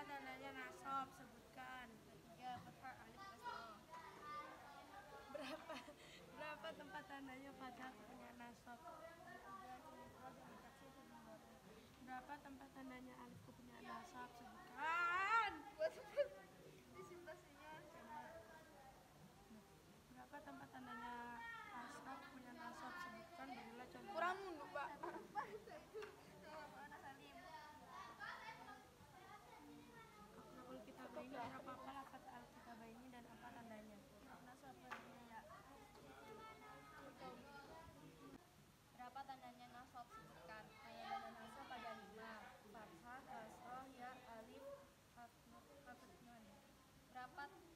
apa tandanya nasab? Sebutkan. Ketiga, fathah alif kasrah. Berapa berapa tempat tandanya fathah punya nasab? Berapa tempat tandanya alif punya nasab? Sebutkan. Berapa tempat tandanya nasab punya nasab? Sebutkan berilah contoh. Kurang mundur. rapat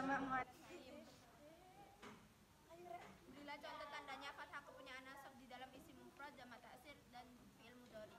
Bila contoh tandanya fathah punya nasab di dalam isi mufrad jamak taksir dan fi'il mudhari.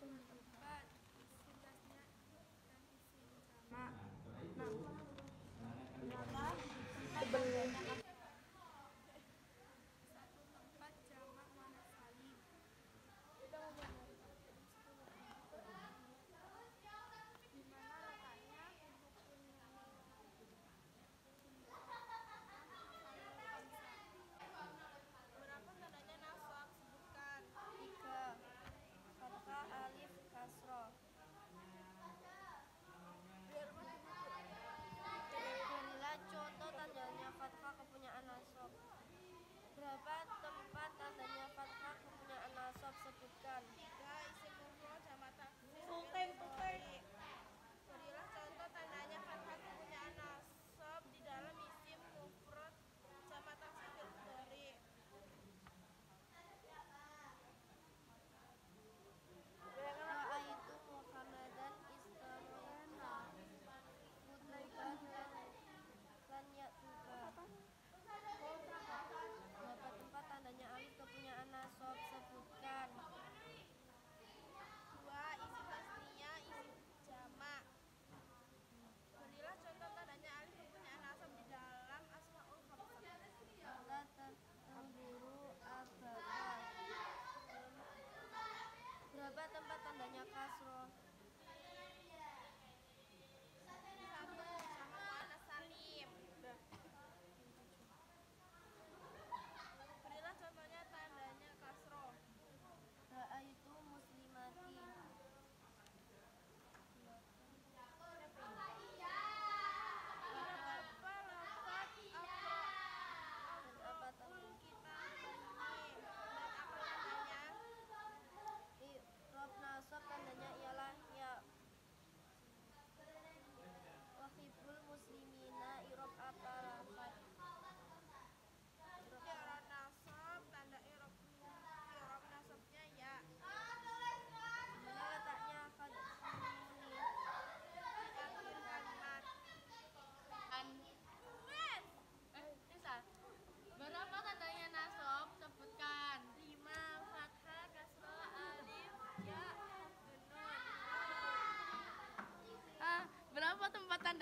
teman-teman.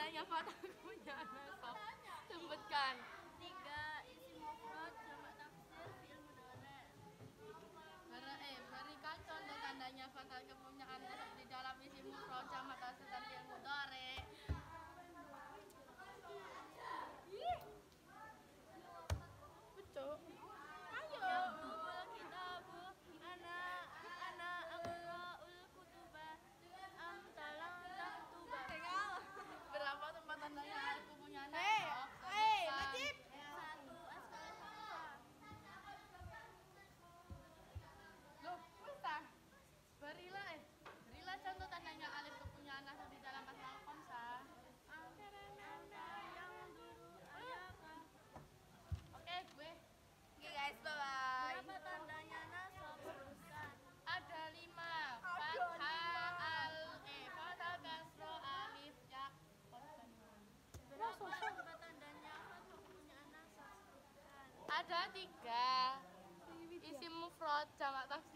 nanya Pak aku punya anak sob sempet tiga. Isi mufrad jamak takdim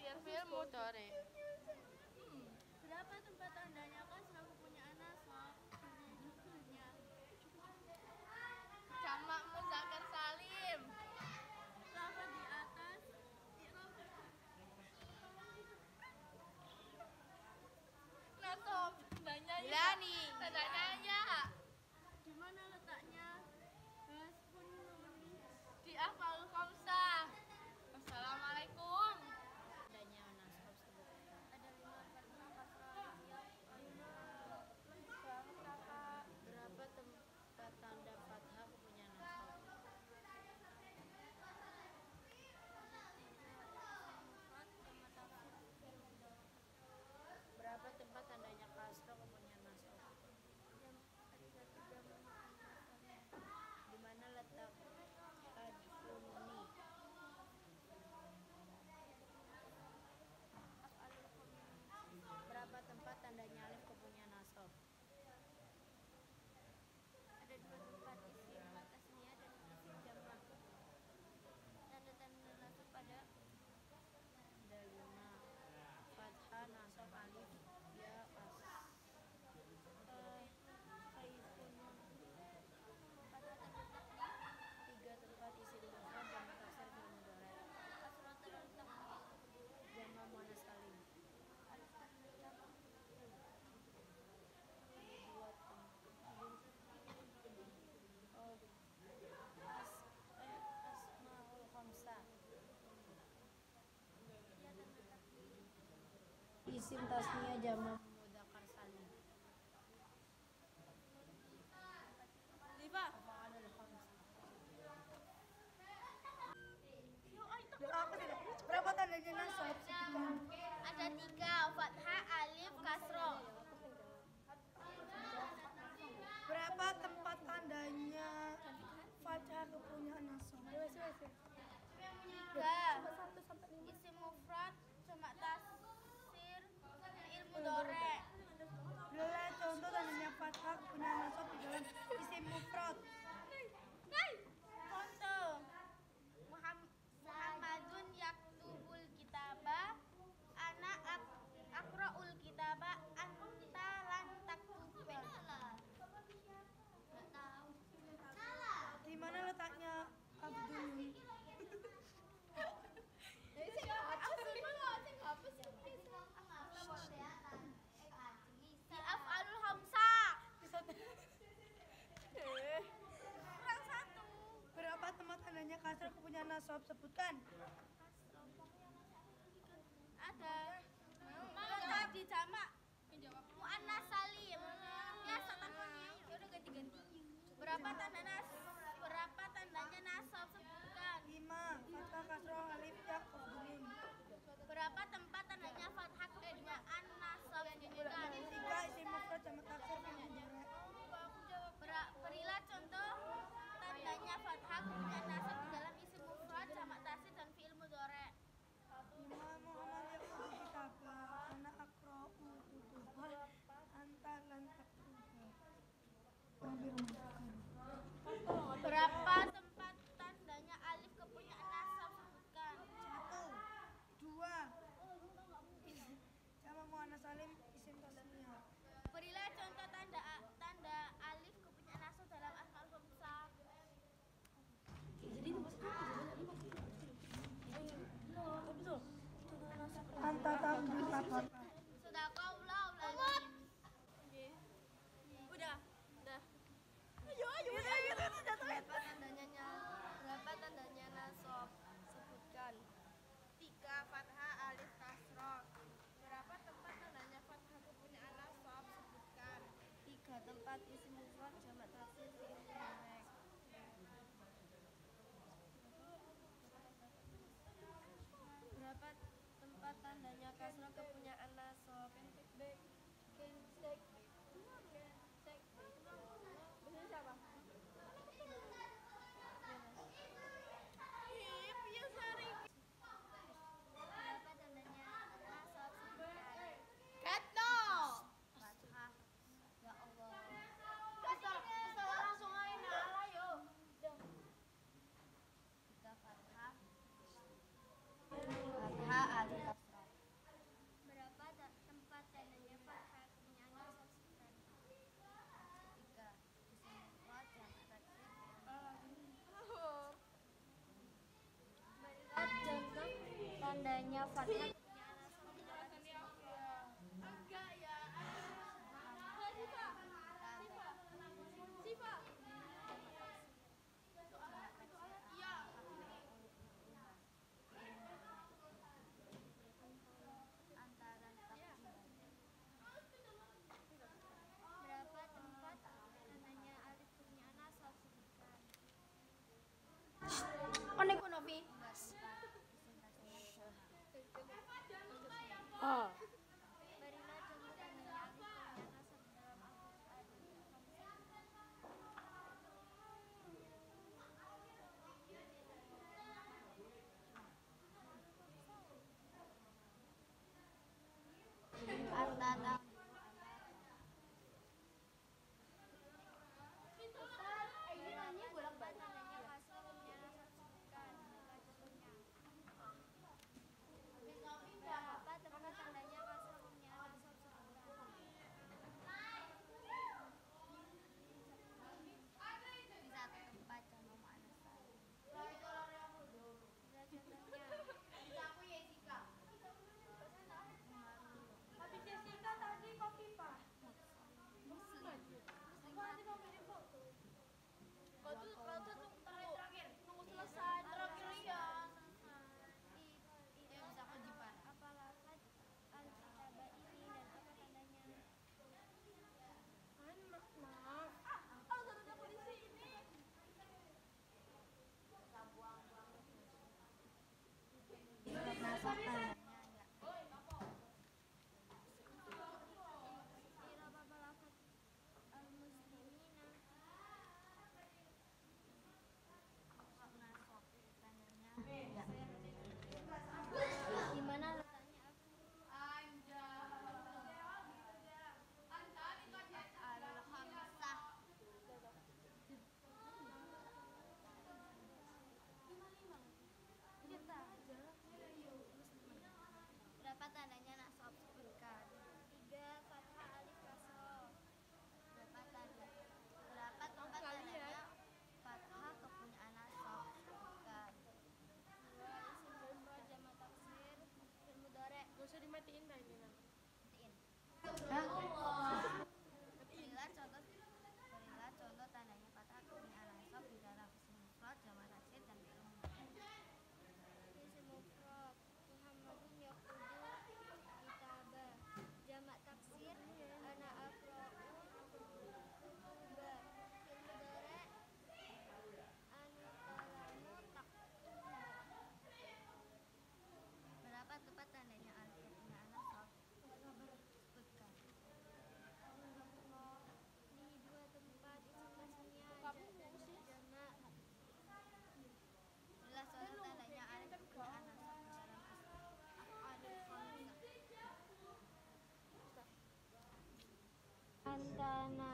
sintasnya jama jamak mudzakkar salim. Lima. Berapa tanda jenazah? Ada tiga, fathah, alif, kasro Berapa tempat tandanya fathah kepunyaan nasab? Tiga. sore. Lula contoh dan yang fathak guna masuk di dalam isim mufrad. Mas Sob sebutkan? Ada. Mau tadi jamak. Muannas Salim. Ya, sama Yaudah ganti-ganti. Berapa tanah nas? 같이 Ah. ka na